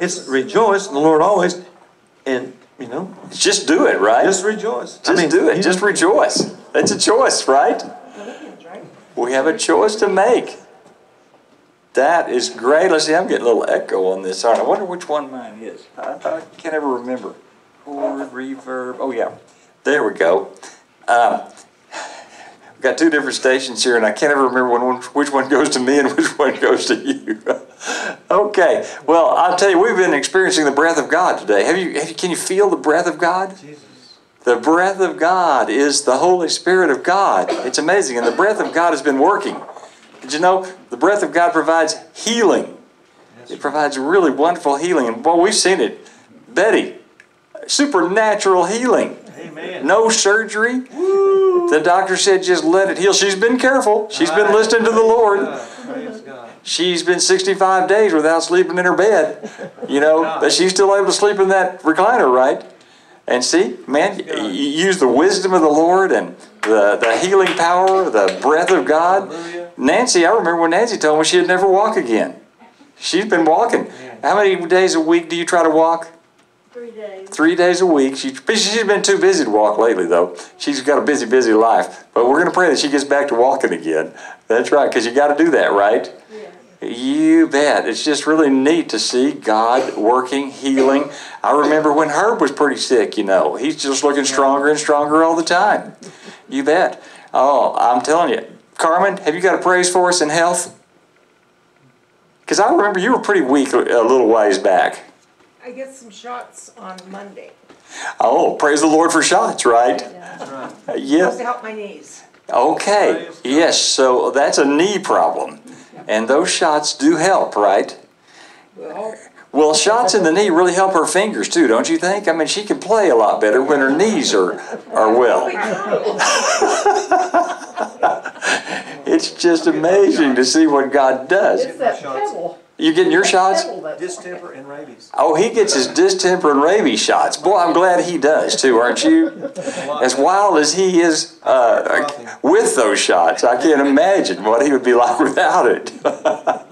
It's rejoice in the Lord always, and you know, Just do it, right? just rejoice. Just do it. Just rejoice. It's a choice, right? We have a choice to make. That is great. Let's see, I'm getting a little echo on this. All right, I wonder which one mine is. I, I can't ever remember. Chord, reverb. Oh, yeah. There we go. Um, we've got two different stations here, and I can't ever remember one, which one goes to me and which one goes to you. okay. Well, I'll tell you, we've been experiencing the breath of God today. Have you, have you, can you feel the breath of God? The breath of God is the Holy Spirit of God. It's amazing. And the breath of God has been working. Did you know the breath of God provides healing? It provides really wonderful healing. And boy, we've seen it. Betty, supernatural healing. Amen. No surgery. The doctor said just let it heal. She's been careful. She's been listening to the Lord. She's been 65 days without sleeping in her bed, you know, but she's still able to sleep in that recliner, right? And see, man, use the wisdom of the Lord and the, the healing power, the breath of God. Hallelujah. Nancy, I remember when Nancy told me she'd never walk again. She's been walking. How many days a week do you try to walk? Three days. Three days a week. She, she's been too busy to walk lately, though. She's got a busy, busy life. But we're going to pray that she gets back to walking again. That's right, because you got to do that, right? Yeah. You bet. It's just really neat to see God working, healing. I remember when Herb was pretty sick, you know. He's just looking stronger and stronger all the time. You bet. Oh, I'm telling you. Carmen, have you got a praise for us in health? Because I remember you were pretty weak a a little ways back. I get some shots on Monday. Oh, praise the Lord for shots, right? Yeah. That's right. Uh, Supposed Yeah. to help my knees. Okay. Yes, so that's a knee problem. And those shots do help, right? Well, Well, shots in the knee really help her fingers too, don't you think? I mean, she can play a lot better when her knees are, are well. It's just amazing to see what God does. it's that pebble. You getting your shots? Distemper and rabies. Oh, he gets his distemper and rabies shots. Boy, I'm glad he does too, aren't you? As wild as he is uh, with those shots, I can't imagine what he would be like without it.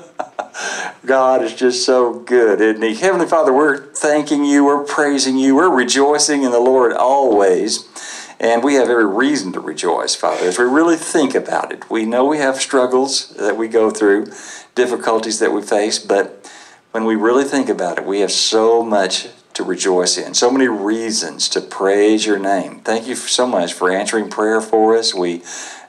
God is just so good, isn't He? Heavenly Father, we're thanking you, we're praising you, we're rejoicing in the Lord always. And we have every reason to rejoice, Father, as we really think about it. We know we have struggles that we go through, difficulties that we face, but when we really think about it, we have so much to rejoice in, so many reasons to praise your name. Thank you so much for answering prayer for us. We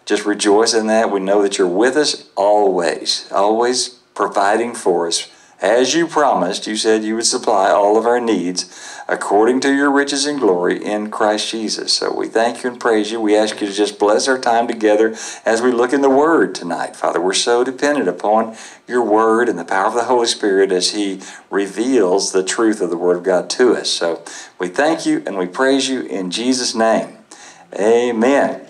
just rejoice in that. We know that you're with us always, always providing for us. As you promised, you said you would supply all of our needs according to your riches and glory in Christ Jesus. So we thank you and praise you. We ask you to just bless our time together as we look in the Word tonight, Father. We're so dependent upon your Word and the power of the Holy Spirit as He reveals the truth of the Word of God to us. So we thank you and we praise you in Jesus' name. Amen.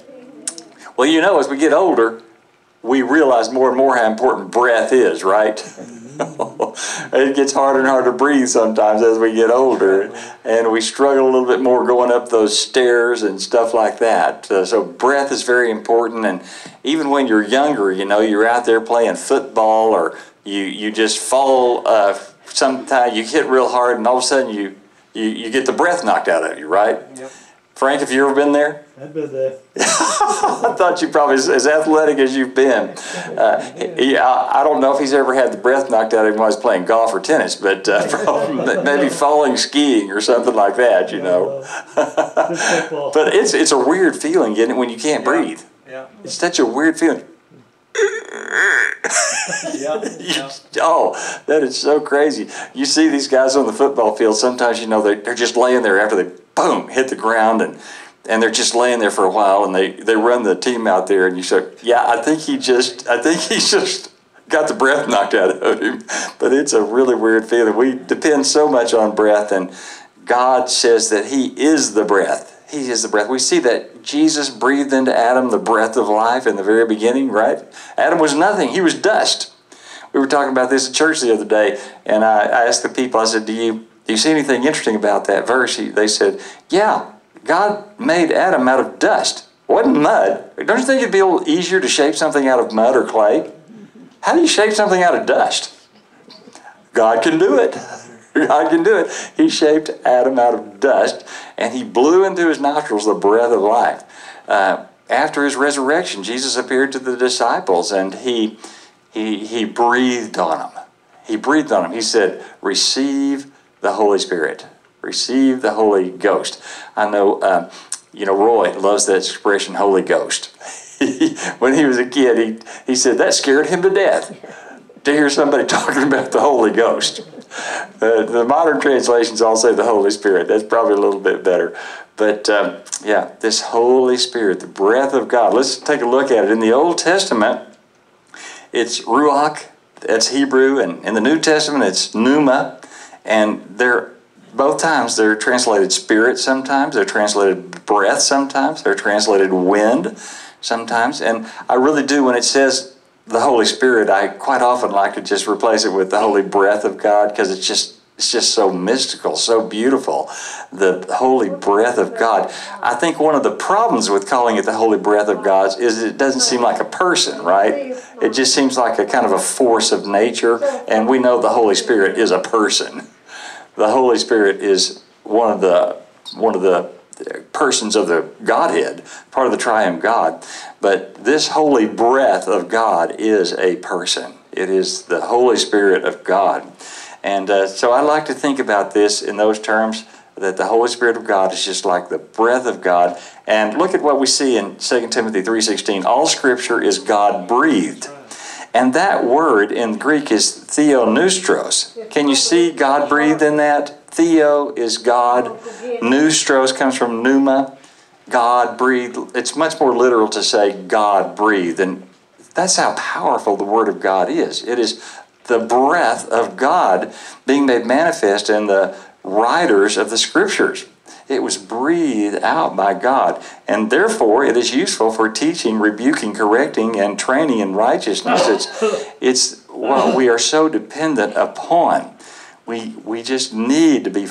Well, you know, as we get older, we realize more and more how important breath is, right? Mm-hmm. it gets harder and harder to breathe sometimes as we get older, and we struggle a little bit more going up those stairs and stuff like that. Uh, so, breath is very important, and even when you're younger, you know, you're out there playing football or you, you just fall, uh, sometimes you hit real hard, and all of a sudden you, you, you get the breath knocked out of you, right? Yep. Frank, have you ever been there? I've been there. I thought you probably as, as athletic as you've been. Uh, he, I, I don't know if he's ever had the breath knocked out of him while he's playing golf or tennis, but uh, from maybe falling skiing or something like that, you know. Football. but it's it's a weird feeling getting it when you can't breathe. Yeah. It's such a weird feeling. Yeah. You- yeah. oh, that is so crazy. You see these guys on the football field, sometimes you know they're, they're just laying there after they boom hit the ground and and they're just laying there for a while and they, they run the team out there and you say, Yeah, I think he just I think he just got the breath knocked out of him. But it's a really weird feeling. We depend so much on breath and God says that He is the breath. He is the breath. We see that Jesus breathed into Adam the breath of life in the very beginning, right? Adam was nothing, he was dust. We were talking about this at church the other day, and I, I asked the people, I said, Do you, you see anything interesting about that verse? He, they said, Yeah, God made Adam out of dust. It wasn't mud. Don't you think it'd be a little easier to shape something out of mud or clay? How do you shape something out of dust? God can do it. God can do it. He shaped Adam out of dust and he blew into his nostrils the breath of life. Uh, after his resurrection, Jesus appeared to the disciples and he, he, he breathed on them. He breathed on them. He said, Receive the Holy Spirit. Receive the Holy Ghost. I know, uh, you know, Roy loves that expression, Holy Ghost. when he was a kid, he, he said that scared him to death to hear somebody talking about the Holy Ghost. Uh, the modern translations all say the Holy Spirit. That's probably a little bit better. But um, yeah, this Holy Spirit, the breath of God. Let's take a look at it. In the Old Testament, it's Ruach, that's Hebrew, and in the New Testament, it's Pneuma, and they're both times they're translated spirit sometimes, they're translated breath sometimes, they're translated wind sometimes. And I really do, when it says the Holy Spirit, I quite often like to just replace it with the Holy Breath of God because it's just it's just so mystical, so beautiful. The holy breath of God. I think one of the problems with calling it the holy breath of God is it doesn't seem like a person, right? It just seems like a kind of a force of nature, and we know the Holy Spirit is a person. The Holy Spirit is one of the one of the persons of the Godhead, part of the triune God. But this holy breath of God is a person. It is the Holy Spirit of God. And uh, so I like to think about this in those terms that the Holy Spirit of God is just like the breath of God. And look at what we see in 2 Timothy 3.16. All Scripture is God-breathed. And that word in Greek is theopneustos. Can you see God breathed in that? Theo is God. Pneustos comes from pneuma. God breathed. It's much more literal to say God breathed. And that's how powerful the Word of God is. It is the breath of God being made manifest in the writers of the Scriptures. It was breathed out by God, and therefore it is useful for teaching, rebuking, correcting, and training in righteousness. It's, it's what we are so dependent upon. We, we just need to be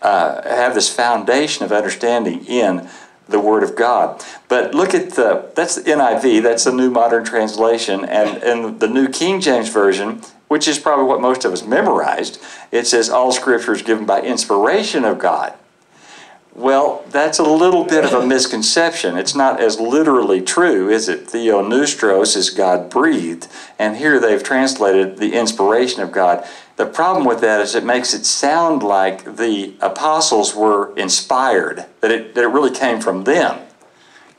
uh, have this foundation of understanding in the Word of God. But look at the that's the NIV, that's the New Modern Translation, and in the New King James Version, which is probably what most of us memorized, it says all Scripture is given by inspiration of God. Well, that's a little bit of a misconception. It's not as literally true, is it? Theopneustos is God breathed, and here they've translated the inspiration of God. The problem with that is it makes it sound like the apostles were inspired, that it, that it really came from them.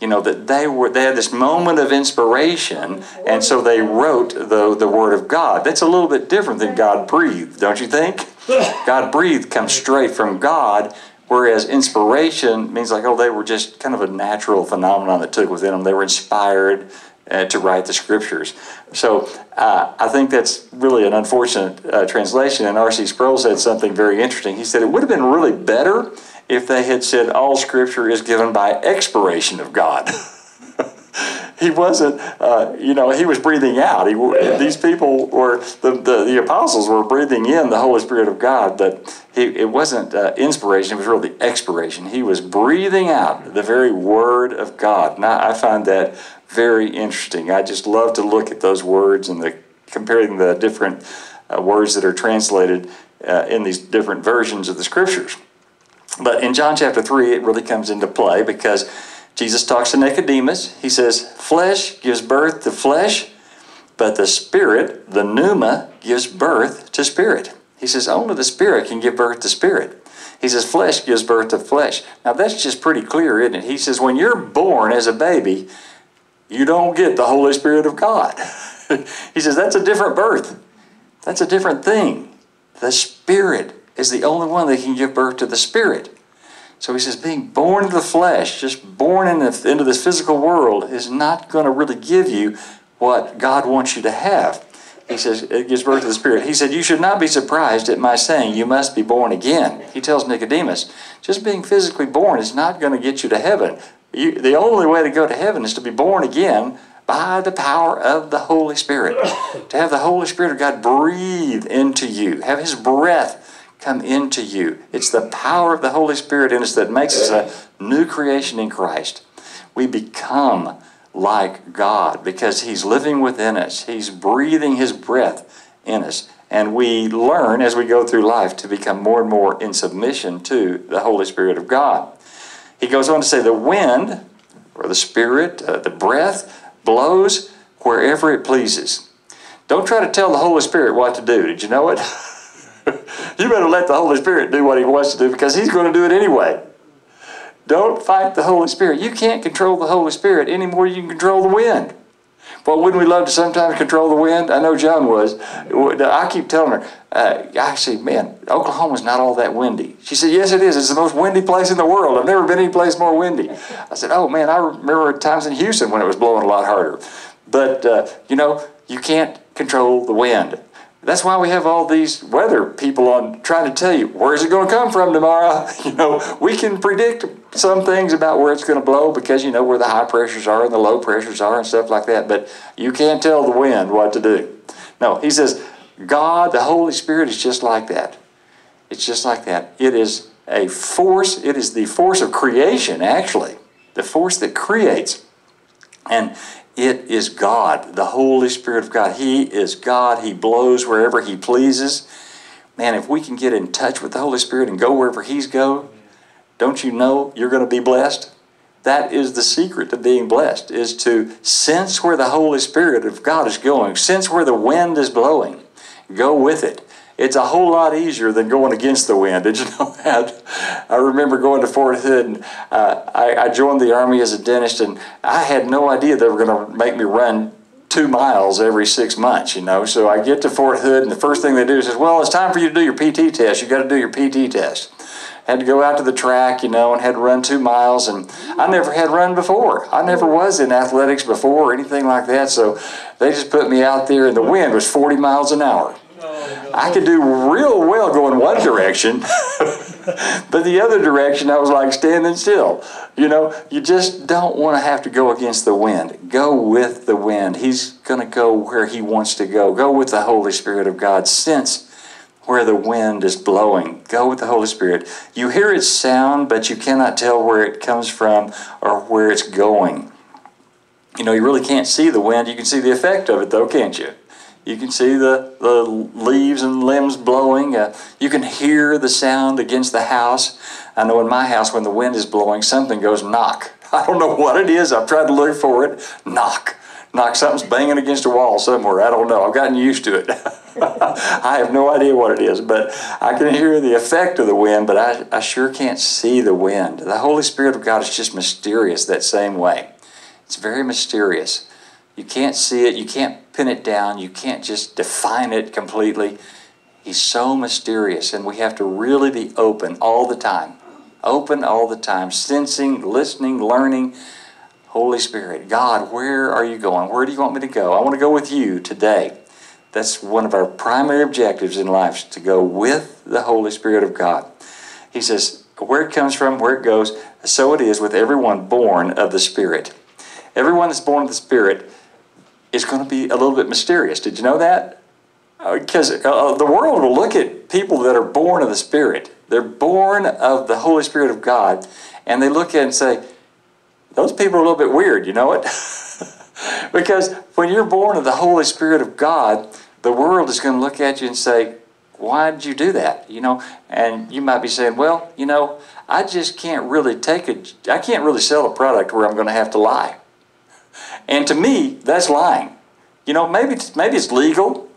You know, that they were they had this moment of inspiration, and so they wrote the, the Word of God. That's a little bit different than God breathed, don't you think? God breathed comes straight from God, Whereas inspiration means like, oh, they were just kind of a natural phenomenon that took within them. They were inspired uh, to write the scriptures. So uh, I think that's really an unfortunate uh, translation. And R.C. Sproul said something very interesting. He said it would have been really better if they had said all scripture is given by expiration of God. he wasn't, uh, you know, he was breathing out. He, these people were, the, the, the, apostles were breathing in the Holy Spirit of God, but he, it wasn't uh, inspiration, it was really expiration. He was breathing out the very Word of God. Now, I find that very interesting. I just love to look at those words and the, comparing the different uh, words that are translated uh, in these different versions of the Scriptures. But in John chapter 3, it really comes into play because Jesus talks to Nicodemus. He says, Flesh gives birth to flesh, but the Spirit, the pneuma, gives birth to spirit. He says, only the Spirit can give birth to spirit. He says, flesh gives birth to flesh. Now that's just pretty clear, isn't it? He says, when you're born as a baby, you don't get the Holy Spirit of God. he says, that's a different birth. That's a different thing. The Spirit is the only one that can give birth to the Spirit. So he says, being born of the flesh, just born in the, into this physical world, is not going to really give you what God wants you to have. He says, it gives birth to the Spirit. He said, You should not be surprised at my saying, You must be born again. He tells Nicodemus, Just being physically born is not going to get you to heaven. You, the only way to go to heaven is to be born again by the power of the Holy Spirit. to have the Holy Spirit of God breathe into you, have His breath come into you. It's the power of the Holy Spirit in us that makes us a new creation in Christ. We become like God because He's living within us. He's breathing His breath in us. And we learn as we go through life to become more and more in submission to the Holy Spirit of God. He goes on to say, the wind, or the Spirit, uh, the breath, blows wherever it pleases. Don't try to tell the Holy Spirit what to do. Did you know it? you better let the Holy Spirit do what He wants to do because He's going to do it anyway. Don't fight the Holy Spirit. You can't control the Holy Spirit any more than you can control the wind. Well, wouldn't we love to sometimes control the wind? I know John was. I keep telling her, uh, I say, man, Oklahoma's not all that windy. She said, yes, it is. It's the most windy place in the world. I've never been any place more windy. I said, oh, man, I remember times in Houston when it was blowing a lot harder. But, uh, you know, you can't control the wind. That's why we have all these weather people on trying to tell you where's it going to come from tomorrow. You know, we can predict some things about where it's going to blow because you know where the high pressures are and the low pressures are and stuff like that. But you can't tell the wind what to do. No, he says God, the Holy Spirit, is just like that. It's just like that. It is a force. It is the force of creation, actually, the force that creates. And it is God, the Holy Spirit of God. He is God. He blows wherever He pleases. Man, if we can get in touch with the Holy Spirit and go wherever He's go, don't you know you're going to be blessed? That is the secret to being blessed, is to sense where the Holy Spirit of God is going, sense where the wind is blowing, go with it. It's a whole lot easier than going against the wind. Did you know that? I remember going to Fort Hood and uh, I, I joined the Army as a dentist, and I had no idea they were going to make me run two miles every six months, you know. So I get to Fort Hood, and the first thing they do is, says, well, it's time for you to do your PT test. You got to do your PT test. Had to go out to the track, you know, and had to run two miles, and I never had run before. I never was in athletics before or anything like that, so they just put me out there, and the wind was 40 miles an hour. I could do real well going one direction, but the other direction I was like standing still. You know, you just don't want to have to go against the wind. Go with the wind. He's going to go where he wants to go. Go with the Holy Spirit of God. Sense where the wind is blowing. Go with the Holy Spirit. You hear its sound, but you cannot tell where it comes from or where it's going. You know, you really can't see the wind. You can see the effect of it, though, can't you? You can see the, the leaves and limbs blowing. Uh, you can hear the sound against the house. I know in my house, when the wind is blowing, something goes knock. I don't know what it is. I've tried to look for it. Knock. Knock. Something's banging against a wall somewhere. I don't know. I've gotten used to it. I have no idea what it is, but I can hear the effect of the wind, but I, I sure can't see the wind. The Holy Spirit of God is just mysterious that same way. It's very mysterious. You can't see it, you can't pin it down, you can't just define it completely. He's so mysterious, and we have to really be open all the time. Open all the time, sensing, listening, learning. Holy Spirit, God, where are you going? Where do you want me to go? I want to go with you today. That's one of our primary objectives in life, to go with the Holy Spirit of God. He says, where it comes from, where it goes, so it is with everyone born of the Spirit. Everyone that's born of the Spirit is going to be a little bit mysterious. Did you know that? Because uh, uh, the world will look at people that are born of the Spirit. They're born of the Holy Spirit of God, and they look at and say, those people are a little bit weird, you know it? because when you're born of the Holy Spirit of God, the world is going to look at you and say, why did you do that? You know, and you might be saying, well, you know, I just can't really take a, I can't really sell a product where I'm going to have to lie. And to me, that's lying. You know, maybe it's, maybe it's legal.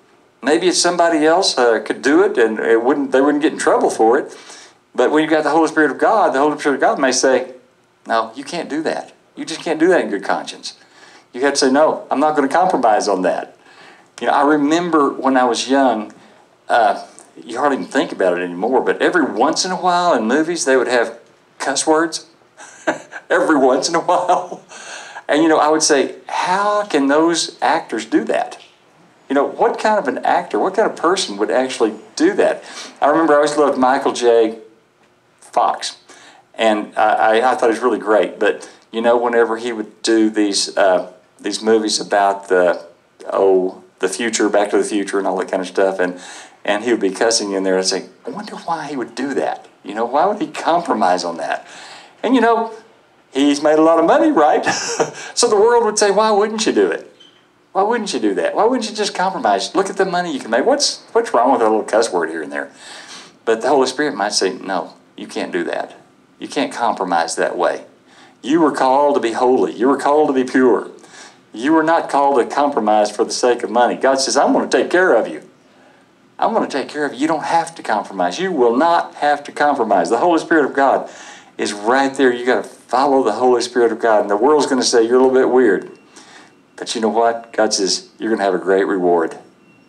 Maybe it's somebody else uh, could do it, and it wouldn't they wouldn't get in trouble for it. But when you've got the Holy Spirit of God, the Holy Spirit of God may say, "No, you can't do that. You just can't do that in good conscience." You have to say, "No, I'm not going to compromise on that." You know, I remember when I was young. Uh, you hardly even think about it anymore, but every once in a while in movies they would have cuss words. every once in a while. And you know, I would say, how can those actors do that? You know, what kind of an actor, what kind of person would actually do that? I remember I always loved Michael J. Fox, and I, I thought he was really great. But you know, whenever he would do these uh, these movies about the oh the future, Back to the Future, and all that kind of stuff, and and he would be cussing in there, and say, I wonder why he would do that. You know, why would he compromise on that? And you know, he's made a lot of money, right? so the world would say, why wouldn't you do it? Why wouldn't you do that? Why wouldn't you just compromise? Look at the money you can make. What's what's wrong with a little cuss word here and there? But the Holy Spirit might say, no, you can't do that. You can't compromise that way. You were called to be holy. You were called to be pure. You were not called to compromise for the sake of money. God says, I'm going to take care of you. I'm going to take care of you. You don't have to compromise. You will not have to compromise. The Holy Spirit of God is right there. You got to follow the Holy Spirit of God. And the world's going to say, You're a little bit weird. But you know what? God says, You're going to have a great reward.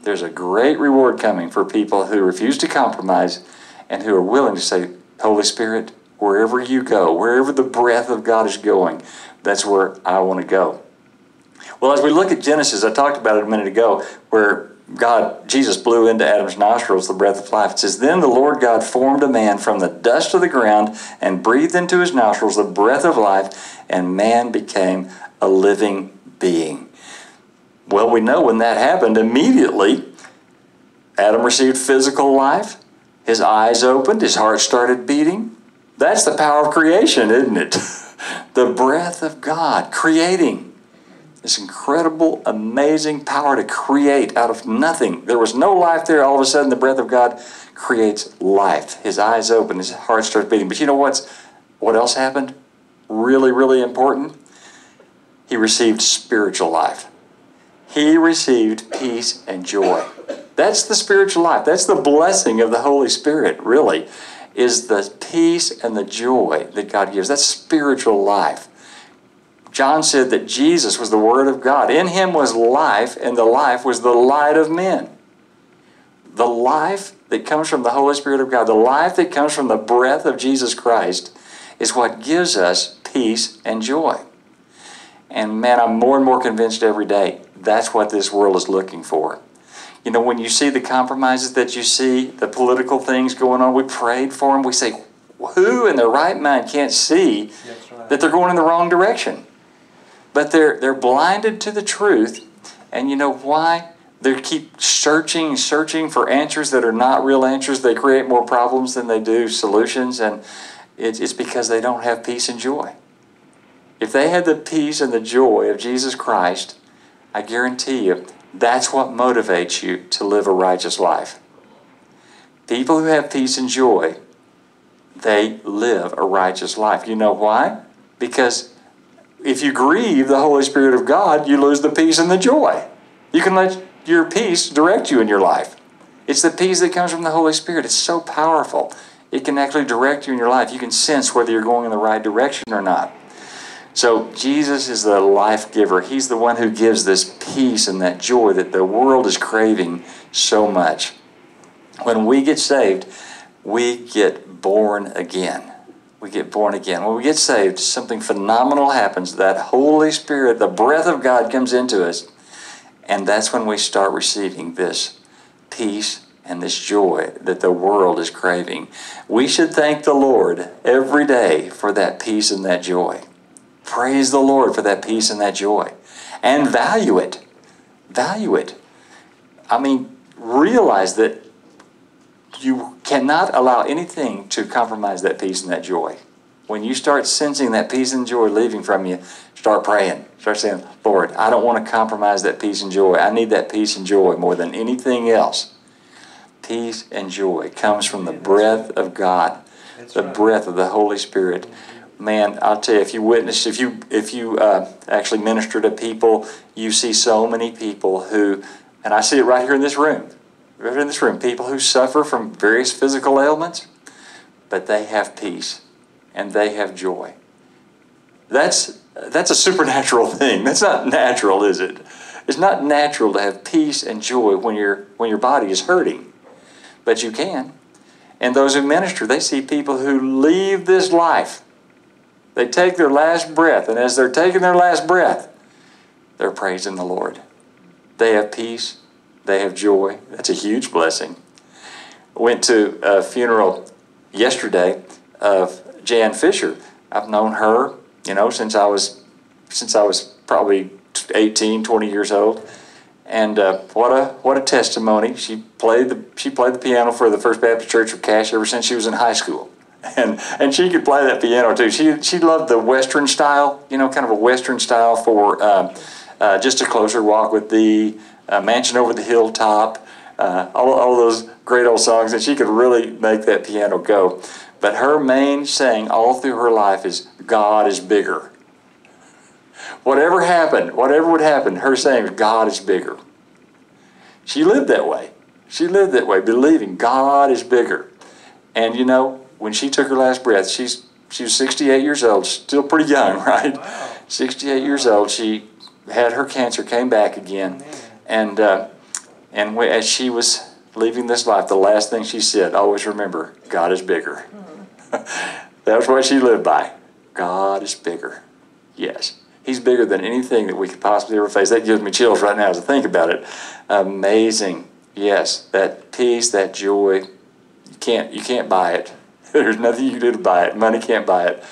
There's a great reward coming for people who refuse to compromise and who are willing to say, Holy Spirit, wherever you go, wherever the breath of God is going, that's where I want to go. Well, as we look at Genesis, I talked about it a minute ago, where God, Jesus blew into Adam's nostrils the breath of life. It says, Then the Lord God formed a man from the dust of the ground and breathed into his nostrils the breath of life, and man became a living being. Well, we know when that happened, immediately Adam received physical life. His eyes opened, his heart started beating. That's the power of creation, isn't it? the breath of God creating this incredible, amazing power to create out of nothing. There was no life there. All of a sudden, the breath of God creates life. His eyes open, his heart starts beating. But you know what's what else happened? Really, really important. He received spiritual life. He received peace and joy. That's the spiritual life. That's the blessing of the Holy Spirit, really, is the peace and the joy that God gives. That's spiritual life. John said that Jesus was the Word of God. In him was life, and the life was the light of men. The life that comes from the Holy Spirit of God, the life that comes from the breath of Jesus Christ, is what gives us peace and joy. And man, I'm more and more convinced every day that's what this world is looking for. You know, when you see the compromises that you see, the political things going on, we prayed for them. We say, who in their right mind can't see that they're going in the wrong direction? But they're, they're blinded to the truth. And you know why? They keep searching, searching for answers that are not real answers. They create more problems than they do solutions. And it's, it's because they don't have peace and joy. If they had the peace and the joy of Jesus Christ, I guarantee you, that's what motivates you to live a righteous life. People who have peace and joy, they live a righteous life. You know why? Because if you grieve the Holy Spirit of God, you lose the peace and the joy. You can let your peace direct you in your life. It's the peace that comes from the Holy Spirit. It's so powerful. It can actually direct you in your life. You can sense whether you're going in the right direction or not. So Jesus is the life giver. He's the one who gives this peace and that joy that the world is craving so much. When we get saved, we get born again. We get born again. When we get saved, something phenomenal happens. That Holy Spirit, the breath of God comes into us. And that's when we start receiving this peace and this joy that the world is craving. We should thank the Lord every day for that peace and that joy. Praise the Lord for that peace and that joy. And value it. Value it. I mean, realize that you cannot allow anything to compromise that peace and that joy. When you start sensing that peace and joy leaving from you, start praying. Start saying, Lord, I don't want to compromise that peace and joy. I need that peace and joy more than anything else. Peace and joy comes from the breath of God, the breath of the Holy Spirit. Man, I'll tell you, if you witness, if you if you uh, actually minister to people, you see so many people who, and I see it right here in this room, right in this room, people who suffer from various physical ailments, but they have peace and they have joy. That's that's a supernatural thing. That's not natural, is it? It's not natural to have peace and joy when your when your body is hurting. But you can. And those who minister, they see people who leave this life. They take their last breath, and as they're taking their last breath, they're praising the Lord. They have peace, they have joy. That's a huge blessing. Went to a funeral yesterday of Jan Fisher. I've known her, you know, since I was since I was probably 18, 20 years old. And uh, what a what a testimony! She played the she played the piano for the First Baptist Church of Cache ever since she was in high school, and and she could play that piano too. She she loved the Western style, you know, kind of a Western style for uh, uh, Just a Closer Walk with Thee, uh, Mansion Over the Hilltop, uh, all, all those great old songs, and she could really make that piano go. But her main saying all through her life is, God is bigger. Whatever happened, whatever would happen, her saying, God is bigger. She lived that way. She lived that way, believing God is bigger. And you know, when she took her last breath, she's she was 68 years old, still pretty young, right? 68 years old. She had her cancer, came back again, and uh, and as she was leaving this life, the last thing she said, always remember, God is bigger. that was what she lived by. God is bigger. Yes. He's bigger than anything that we could possibly ever face. That gives me chills right now as I think about it. Amazing. Yes, that peace, that joy, you can't you can't buy it. There's nothing you can do to buy it. Money can't buy it.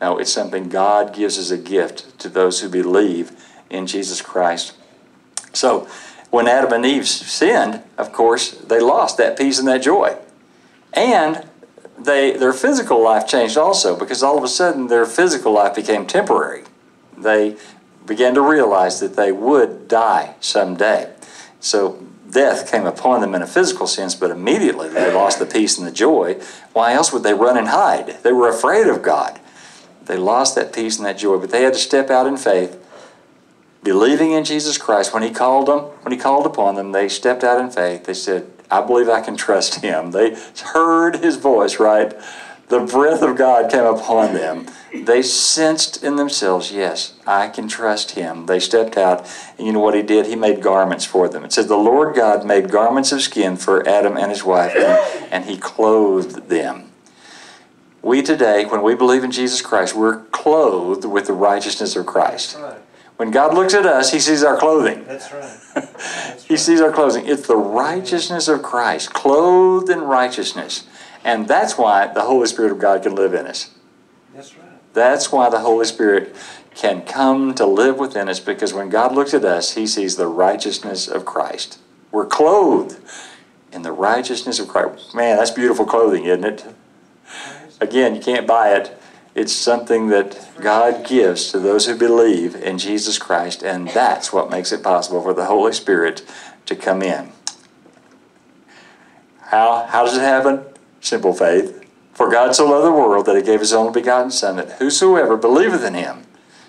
No, it's something God gives as a gift to those who believe in Jesus Christ. So, when Adam and Eve sinned, of course, they lost that peace and that joy. And they their physical life changed also because all of a sudden their physical life became temporary. They began to realize that they would die someday. So death came upon them in a physical sense, but immediately they lost the peace and the joy. Why else would they run and hide? They were afraid of God. They lost that peace and that joy, but they had to step out in faith, believing in Jesus Christ. When He called them, when He called upon them, they stepped out in faith. They said, I believe I can trust Him. They heard His voice, right? The breath of God came upon them. They sensed in themselves, yes, I can trust Him. They stepped out, and you know what He did? He made garments for them. It says, The Lord God made garments of skin for Adam and his wife, and, He clothed them. We today, when we believe in Jesus Christ, we're clothed with the righteousness of Christ. Right. When God looks at us, He sees our clothing. That's right. That's He right. sees our clothing. It's the righteousness of Christ, clothed in righteousness. And that's why the Holy Spirit of God can live in us. That's right. That's why the Holy Spirit can come to live within us because when God looks at us, He sees the righteousness of Christ. We're clothed in the righteousness of Christ. Man, that's beautiful clothing, isn't it? Again, you can't buy it. It's something that God gives to those who believe in Jesus Christ, and that's what makes it possible for the Holy Spirit to come in. How, how does it happen? Simple faith. For God so loved the world that he gave his only begotten Son, that whosoever believeth in him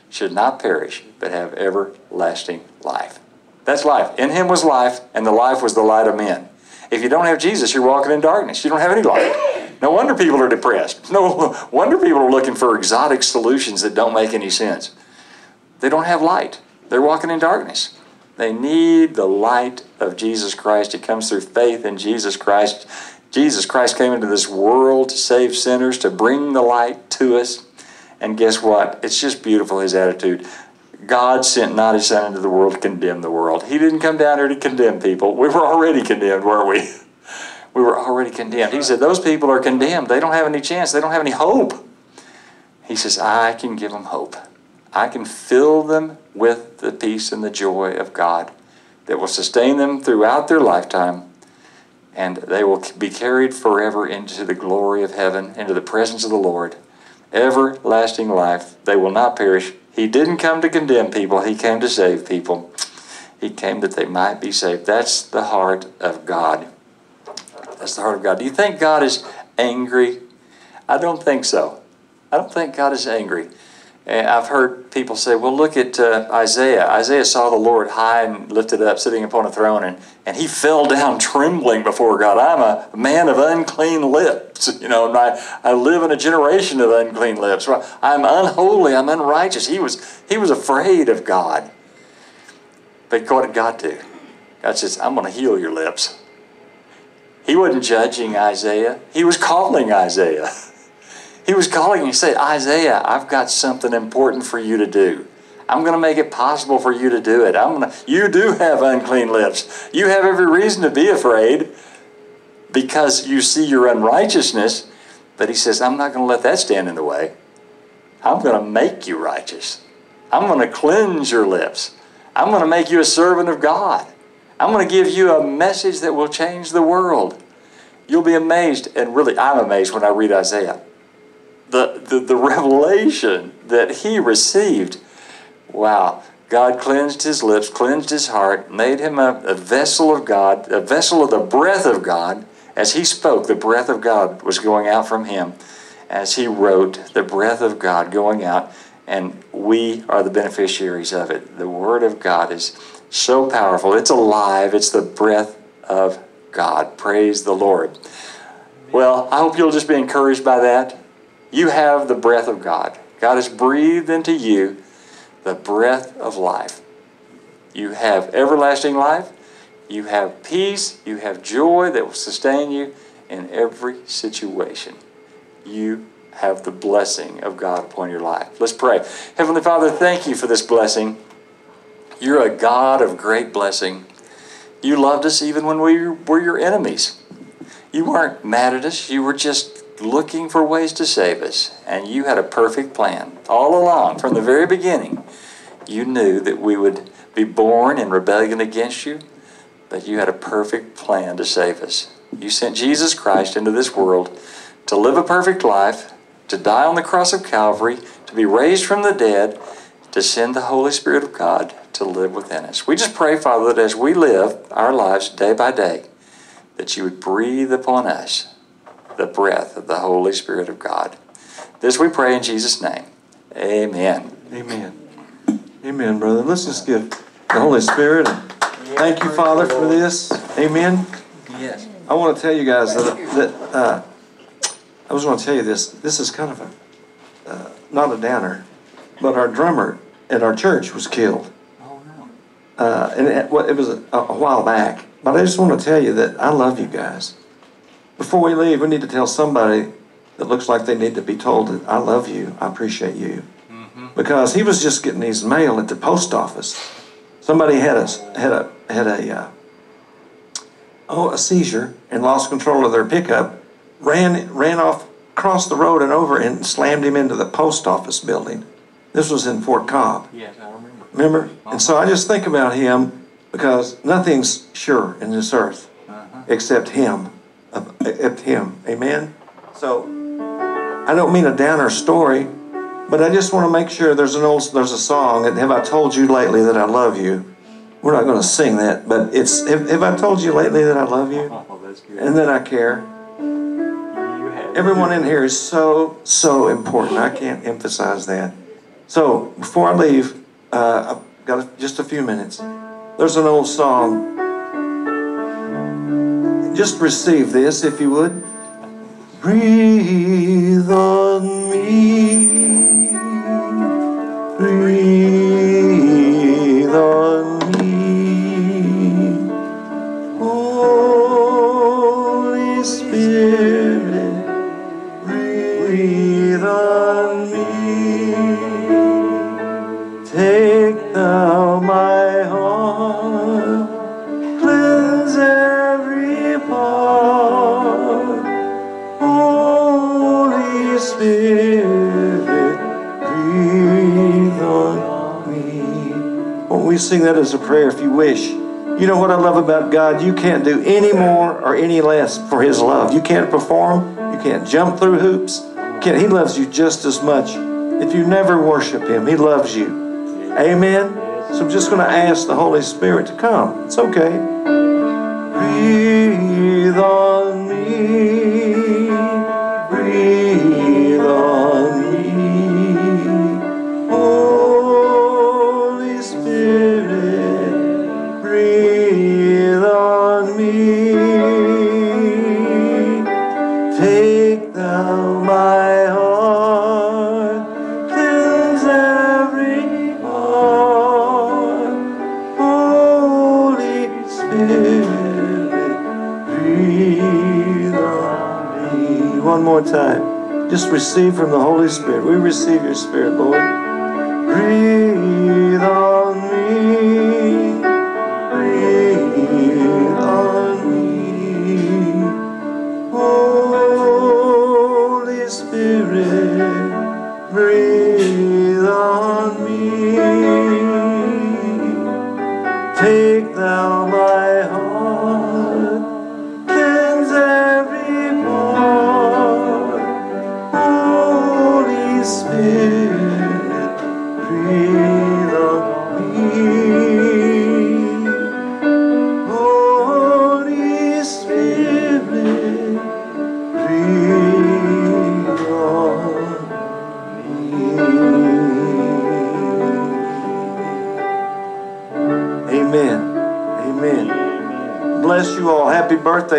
should not perish, but have everlasting life. That's life. In him was life, and the life was the light of men. If you don't have Jesus, you're walking in darkness. You don't have any light. No wonder people are depressed. No wonder people are looking for exotic solutions that don't make any sense. They don't have light. They're walking in darkness. They need the light of Jesus Christ. It comes through faith in Jesus Christ. Jesus Christ came into this world to save sinners, to bring the light to us. And guess what? It's just beautiful, his attitude. God sent not his son into the world to condemn the world. He didn't come down here to condemn people. We were already condemned, weren't we? We were already condemned. He said, Those people are condemned. They don't have any chance. They don't have any hope. He says, I can give them hope. I can fill them with the peace and the joy of God that will sustain them throughout their lifetime, and they will be carried forever into the glory of heaven, into the presence of the Lord. Everlasting life. They will not perish. He didn't come to condemn people, He came to save people. He came that they might be saved. That's the heart of God. That's the heart of God. Do you think God is angry? I don't think so. I don't think God is angry. And I've heard people say, well, look at uh, Isaiah. Isaiah saw the Lord high and lifted up, sitting upon a throne, and, and he fell down trembling before God. I'm a man of unclean lips. You know, I, I live in a generation of unclean lips. I'm unholy, I'm unrighteous. He was, he was afraid of God. But what did God do? God says, I'm going to heal your lips. He wasn't judging Isaiah, he was calling Isaiah. He was calling and he said, Isaiah, I've got something important for you to do. I'm going to make it possible for you to do it. I'm going to, you do have unclean lips. You have every reason to be afraid because you see your unrighteousness. But he says, I'm not going to let that stand in the way. I'm going to make you righteous. I'm going to cleanse your lips. I'm going to make you a servant of God. I'm going to give you a message that will change the world. You'll be amazed, and really, I'm amazed when I read Isaiah. The, the, the revelation that he received. Wow. God cleansed his lips, cleansed his heart, made him a, a vessel of God, a vessel of the breath of God. As he spoke, the breath of God was going out from him. As he wrote, the breath of God going out, and we are the beneficiaries of it. The Word of God is so powerful. It's alive. It's the breath of God. Praise the Lord. Well, I hope you'll just be encouraged by that. You have the breath of God. God has breathed into you the breath of life. You have everlasting life. You have peace. You have joy that will sustain you in every situation. You have the blessing of God upon your life. Let's pray. Heavenly Father, thank you for this blessing. You're a God of great blessing. You loved us even when we were your enemies. You weren't mad at us. You were just looking for ways to save us. And you had a perfect plan all along from the very beginning. You knew that we would be born in rebellion against you, but you had a perfect plan to save us. You sent Jesus Christ into this world to live a perfect life, to die on the cross of Calvary, to be raised from the dead, to send the Holy Spirit of God to live within us. We just pray, Father, that as we live our lives day by day, that you would breathe upon us the breath of the Holy Spirit of God. This we pray in Jesus' name. Amen. Amen. Amen, brother. Let's just give the Holy Spirit. a Thank you, Father, for this. Amen. Yes. I want to tell you guys that, that uh, I was going to tell you this. This is kind of a, uh, not a downer, but our drummer at our church was killed. Uh, and it, it was a, a while back. But I just want to tell you that I love you guys. Before we leave, we need to tell somebody that looks like they need to be told that I love you, I appreciate you. Because he was just getting his mail at the post office. Somebody had a had a had a uh, oh a seizure and lost control of their pickup, ran ran off across the road and over and slammed him into the post office building. This was in Fort Cobb. Yes, I remember. Remember? And so I just think about him because nothing's sure in this earth except him. uh, Except him. Amen? So I don't mean a downer story, but I just want to make sure there's an old there's a song and have I told you lately that I love you? We're not going to sing that, but it's have, have I told you lately that I love you Oh, and that I care? Everyone in here is so, so important. I can't emphasize that. So, before I leave, uh, I've got a, just a few minutes. There's an old song. Just receive this, if you would. Breathe on me. As a prayer if you wish? You know what I love about God? You can't do any more or any less for His love. You can't perform. You can't jump through hoops. Can't, he loves you just as much. If you never worship Him, He loves you. Amen? So I'm just going to ask the Holy Spirit to come. It's okay. Receive from the Holy Spirit. We receive your Spirit, Lord.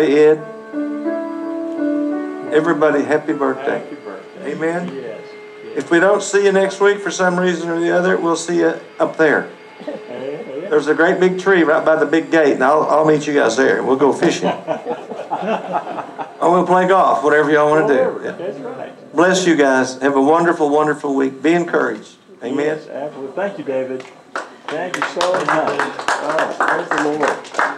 Birthday, Ed. Everybody, happy birthday. Happy birthday. Amen. Yes. If we don't see you next week for some reason or the other, we'll see you up there. There's a great big tree right by the big gate, and I'll, I'll meet you guys there. We'll go fishing. Or we'll play golf, whatever y'all want to do. That's right. Bless you guys. Have a wonderful, wonderful week. Be encouraged. Amen. Yes, absolutely. Thank you, David. Thank you so much. Oh, praise the Lord.